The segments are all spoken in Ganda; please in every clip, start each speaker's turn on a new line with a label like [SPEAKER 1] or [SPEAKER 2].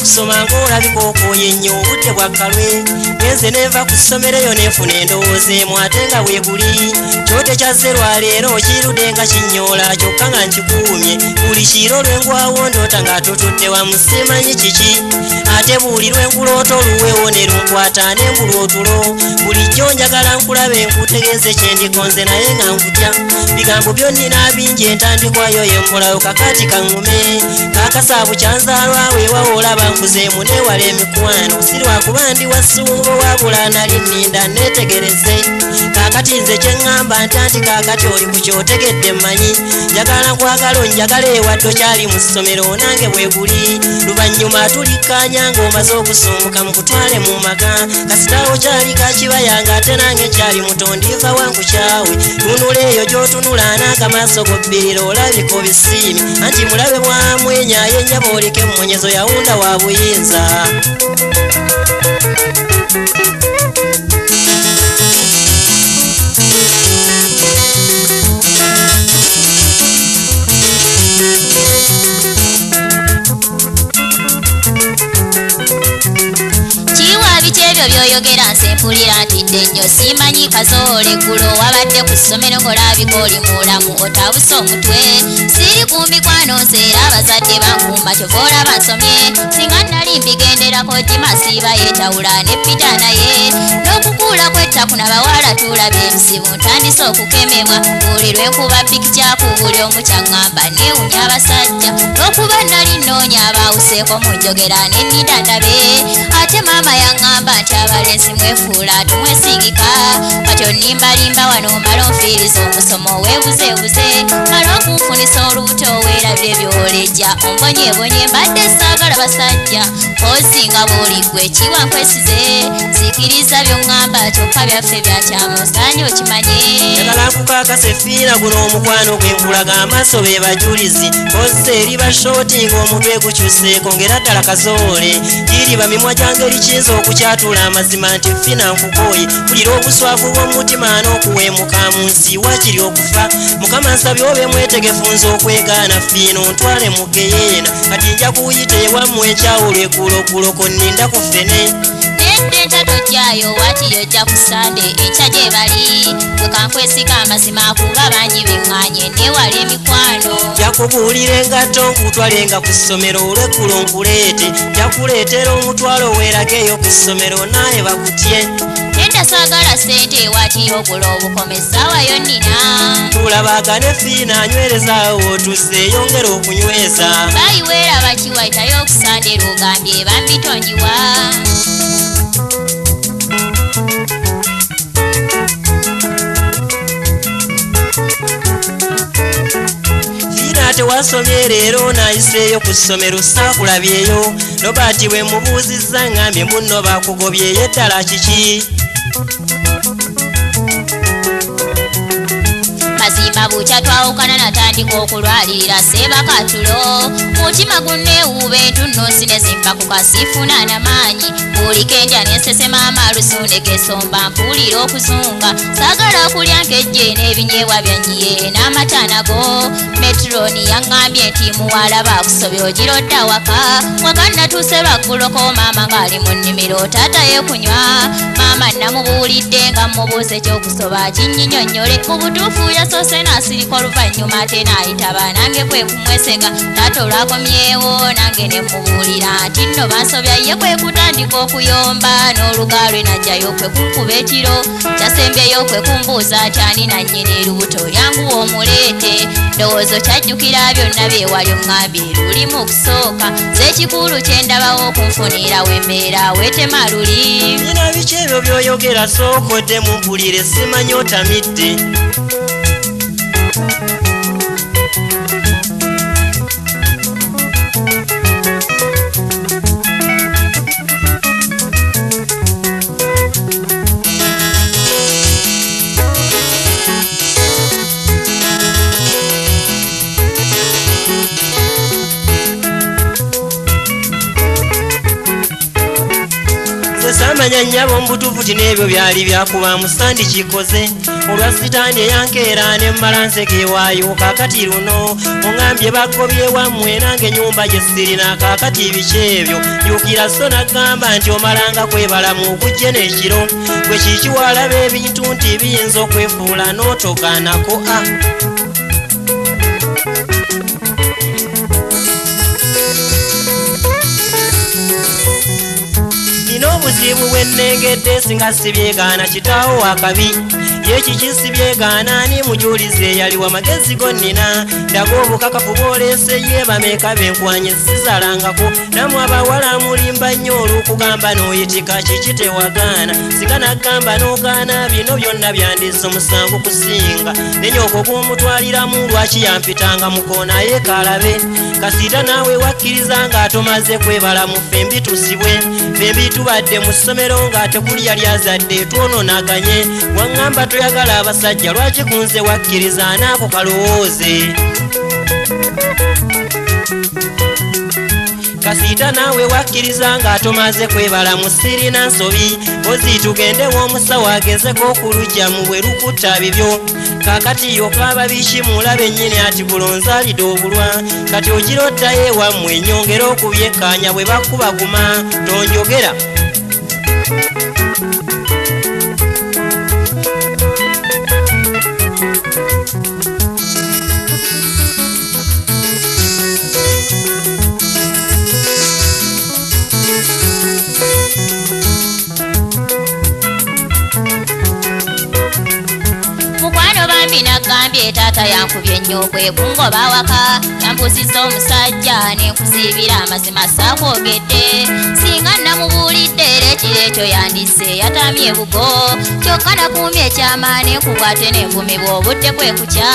[SPEAKER 1] kusoma ng'olabika okooye nnyo obudde bwakkalwe ngenze nenva ku ssomero eyo nenfuna endowooza emu ate nga bwe buli. Kyote kyazze lwaleero kirudde nga kinyoola kyokka nga nkikuumye. Buli kiro lwengwawo ndoota nga tutudde wamu simanyi kiki. Ate buli lwenkuloota oluwewo ne lunkwata nembula otulo bulijjo njagala nkulaba enkutegeeze kyendikonze naye nga nkutya. Bigambo byonnina bingi entandikwayo yemmulayo kakati kaŋŋume kakasaabu kyanzaalwa weewawo nkuzeemu neewala emikwano sirwakuba ndi wassungo wabula nali nninda neetegereze kakati nze kyeŋŋamba ntanti kakati oli ku kyotegedde mmanyi. Njagala nkwagala onjagala ewadde okyali mu ssomero nange bwe guli. Luvannyuma tulikkanya ng'omaze okusumbuka mu kutwale mu maka. Kasitaawo kyali kakibaya ate nange kyali mutondiva wankukyawe tunula eyo gy'otunula n'akamaaso gobbirira olabika obisiimi anti mulabe bwamwenyayo ennyaba oliko emmonyezo yawunda wa buyinza
[SPEAKER 2] ebyo byoyogera nsempulira ntidde nnyo simanyi kazoole ggulo wabadde ku ssomero ng'olabika oli mulamu otabuse omutwe. Siri kumbikwano nseera abazadde bankumba kyova olaba nsomye singa nali mbigenderako dimasiiba yeetawula ne pita naye n'okukuula kwettaku nabawala tulabye ebizibu ntandise okukemebwa. Buli lwenkuba pikicyaku buli omu kyaŋŋamba neewunya abasajja nnoonya abaawuseeko mu njogera nennida ndabe ate maama yaŋŋamba nti abalenzi mwefuula tumwesigika. Kati onimbalimba wano omala onfiiriza omusomo weebuzeebuze mala okunfunisa olubuto weerabye byolejja ombonyebonye mbadde saagala basajja osinga bw'oligwe kiwa nkwesize sikiriza byoŋŋamba kyokka byaffe byakyamusaanye okimanye.
[SPEAKER 1] Njagala nkukakasa efiina guno omukwano gwenkulaga amaaso be bajulizi. Kozesa eri bashooti ng'omutwe gukyuseeko ng'era ddala kazoole. Giriba mimwa gyangeri kiyinza okukyatula amazima nti fina nkukooye. Kulira obuswavu bw'omutima n'okuweemuka mu nsi wakiri okufa. Mukama nsabye obe mwetegefu nze okwegaana fiina ontwale mu geyeena kati nja kuyita ewammwe ekyawulo ekulookuloko nninda ku ffene
[SPEAKER 2] nedde ntatojjayo watiyojja ku sande enkya gye bali gwe kankwesiga amazima kuba bangi beŋŋanye newala emikwano.
[SPEAKER 1] Jakubuulira engatto nkutwalenga ku ssomero olwekkulo nkuleete jakuleetera omutwalo weerageeyo ku ssomero naye bakutye.
[SPEAKER 2] Nedda saagala sente watiyo ogula obukome essaawayo nnina
[SPEAKER 1] tulabagane fiina anywerezaawo otusse eyongera okunyweza.
[SPEAKER 2] Bayiweera bakiwaitayo okusandera ogambye bambitonjiwa
[SPEAKER 1] fiina tewasomye leero nayiseeyo ku ssomero saakulabyeyo. Robert bwe mubuuzizza ngambye munno bakugobyeyo eddala kiki?
[SPEAKER 2] Mazima bukya twawukana natandika okulwalirira sebakatulo mutima gunneewuuba entunnoosi ne zimpa ku kasiifuna namaanyi buli kendya nensesema amalusu negesomba mpulira okuzunga saagala kulya nkejje n'ebinyeebwa byanyiye n'amata nago metroni yaŋŋambye nti muwala bakusobya ogirodda waka waka natuuse lwagguloko maama ng'ali mu nnimiro taata yekunywa. Maama namubuulidde nga mubuuza ekyokusoba kinyinyonnyole mu butuufu yasoose n'asirika oluvannyuma ate n'ayitaba nange kwe kumwesega taata olwakomyewo nange ne mubuulira nti nno bansobya ye kwe kutandika okuyomba n'olugalwe najjayo kwe kunkuba ekiro. Kyasembyeyo kwe kumbuuza atyani nannyini erubuto lyanguwa omuleete? Ndowoozo kyajjukira byonna byewali oŋŋambye lulimu okusooka zekikulu kyendabawo okunfunira wembeera weetema luli.
[SPEAKER 1] Nina biki ebyo byoyogera sookodde mumpulire simanyi otamidde nnyabo mbutuufu ti n'ebyo byali byakuba musandi kikoze. Olwa sitaani eyankeera ne mmala nsekewaayo kaakati luno. Oŋambye bagobye wammwe nange ennyumba gye sirina kaakati biki ebyo. Yukira so naggamba nti omalanga kwebalamu okujje n'ekiro. Bwe kikiwalaba ebintu nti biyinza okwefuula n'otogaanako? A nina obuzibu bwe nnengedde singa sibyegaana kitaawo wakabi yekikisibyegaana ani mujulize eyaliwa magezi go nnina. Ndaga obukakafu bwoleese ye bameeka benkwanye sizalangako. Namwe abawala mulimba nnyo olwokugamba n'oyitika kiki tewagaana singa naggamba n'ogaana bino byonna byandisa omusango kusinga. Nenyoko gw'omutwaliramu lwaki yampitanga mukoona ye kalabe? Kasiita naawe wakkiriza ng'atomaze kwebala mu ffe mbitusibwe ffe mbitubadde mu ssomero nga tekuli yali azadde twononaganye. Waŋŋamba toyagala abasajja lwaki kunze wakkiriza anaako kalowooze? Kasiita naawe wakkiriza ng'atomaze kwebala mu sirina nsobi ozi tugende w'omusawo agezeko okulujja mu bwe lukutta bibyo. Kaakati yokaaba bikimulaba ennyini ati bulonzaalidde obulwa. Kati ogirottayo ewammwe enyongera okubyekkaanya bwe bakubaguma. Tonjogera
[SPEAKER 2] nagambye taata yankubye ennyo okwekungoba waka yampusisa omusajja nenkusiibira amazima saakwogedde. Singa namubuulidde era ekyo yandise yatamye bugo kyokka nakuumye ekyama nenkukwate nenvumibwa obudde kwe kukya.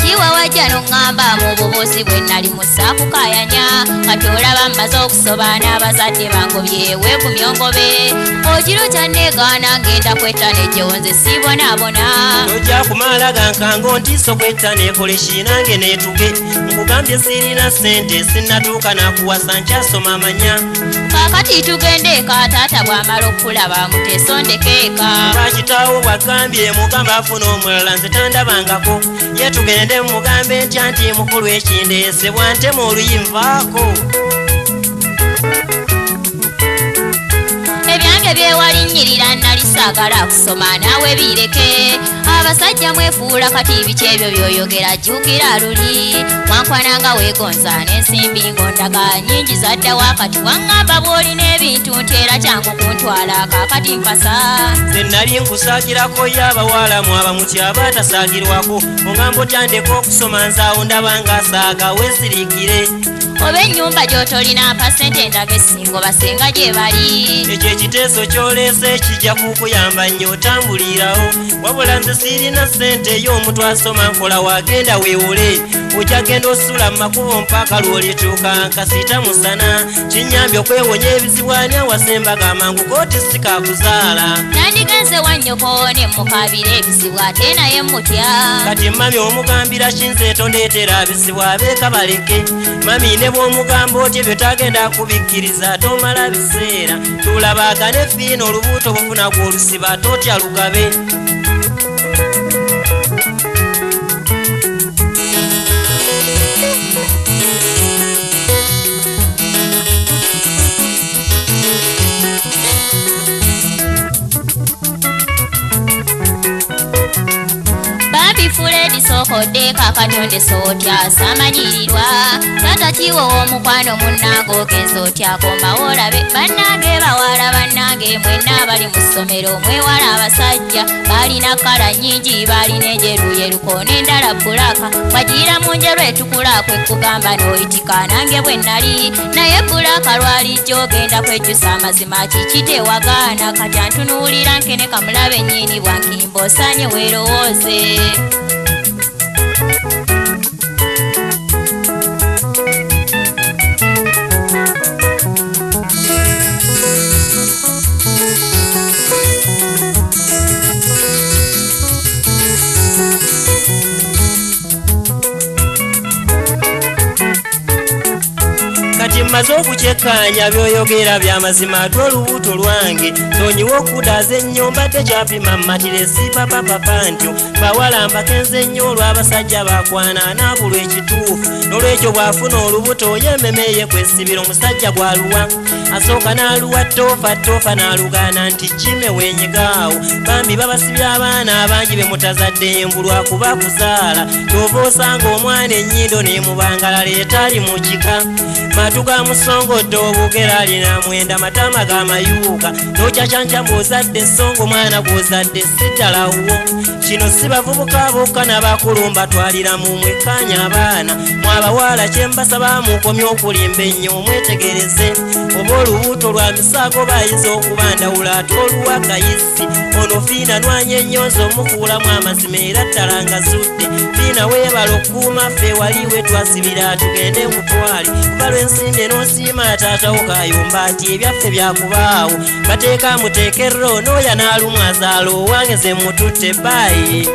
[SPEAKER 2] Kiwa wajja noŋŋamba mu bubuusi bwe nali musaakukayanya kati olaba mmaze okusoba n'abazadde bangobye weegumya ongobe okiro kyanneegaana ngenda kwettanejjewo nze siibonaabona
[SPEAKER 1] tojja kumala gankanga ontiiso kwetta nekole kinange netuge nkugambye sirina sente sinnatuuka nakuwasa nkyasoma amanya
[SPEAKER 2] kaakati tugende eka taata bw'amala okulaba mutesondekeeka
[SPEAKER 1] bakitaawo bwagambye mugamba afuna omulala nze tandabangako. Ye tugende mugambe ntya nti mukulu ekindeese bwantema oluyinvaako
[SPEAKER 2] ebyange saagala kusoma naawe bireke. Abasajja mwefuula kati biki ebyo byoyogera? Jjukira luli. Mwankwananga weegonza n'ensimbi ng'ondaga nyingi zadda wakati waŋŋamba bw'olina ebintu nti era kyangu kuntwala kaakati mpasa.
[SPEAKER 1] Ze nali nkusaagirako ye abawalamu abamuti aba atasaagirwako ogamba otandika okusoma nzaawo ndaba ngaasaaga weesiriikire
[SPEAKER 2] oba ennyumba gy'otolina pasente endaga essingo basenga gye bali.
[SPEAKER 1] Ekyo ekiteeso kyoleese kijja kukuyamba nnyo otambulirawo. Wabula nze sirina ssente ey'omuntu asoma nkola wagenda weewole okyagenda osula mu makubo mpaka lwolituuka nkasiita musana. Kinyambye okwewonya ebizibwani awasembaga amangu kooti sikakuzaala
[SPEAKER 2] nandigenze wannyoko ne mukabira ebizibu ate naye mutya.
[SPEAKER 1] Kati mami omugambira kinze tondeetera abizibu abeeka baleke. Mami ne bw'omugamba otya ebyo tagenda kubikkiriza tomala biseera. Tulabaagane fiina olubuuto bufuna gw'olusiba totya lugabe
[SPEAKER 2] fuledi sokodde kakatonde sootya samanyirirwa tata kiwo omukwano munnange ogenza otyakomawo olabe bannange bawala bannange mwenna abali mu ssomero mwewala abasajja. Balina kala nnyingi balina enjeruyeruko n'endala bulaka wagira mu njeru etukula kwe kugamba n'oyitika nange bwe nali naye bulaka lwalijjo ogenda kwejjusa amazima kiki tewagaana kati antunuulira nkene kamulabe nnyini bwankimba osaanye weerowooze
[SPEAKER 1] thank you. maze okukyekkanya byoyogera byamazima ate olubuto lwange. Tonyiwa okudaaza ennyo mbadde kyapima mmatire sipapapapa ntyo. Bawalambako enze ennyo olw'abasajja bakwanaana bulw ekituufu n'olwekyo bw'afuna olubuto oyo ememe ye kwesibira omusajja gwaluwa. Asooka n'aluwa toofa toofa n'alugaana nti kime wenyigaawo. Bambi babasibya abaana abangi be mutazadde embulwa kuba kuzaala. Kyova osanga omwana ennyindo n'emubangala leetaali mu kika. Matu ga musongodde obugera alina mwenda matama ga mayuuka. N'okyacyancamu ozadde esonga omwana gw'ozadde siddalawo kino si bavubuka bokka n'abakulumba twalira mu mwekkaanya abaana. Mwabawala kyembasaba mukomye okulimba ennyo omwetegereze oba olubuto lwa misaago bayinza okuba ndawula ate oluwa kayisi. Ono fiina nwanya ennyonzi omukuulamu amazima era ddala nga zudde. Fiina weebala okukuuma ffe waliwe twasibira tugende mutwale kuba lwensinde n'osiima taatawo kayumba ati ebyaffe byakubaawo bateeka muteekerro n'oya n'alumu azaala owange ze mututte baayi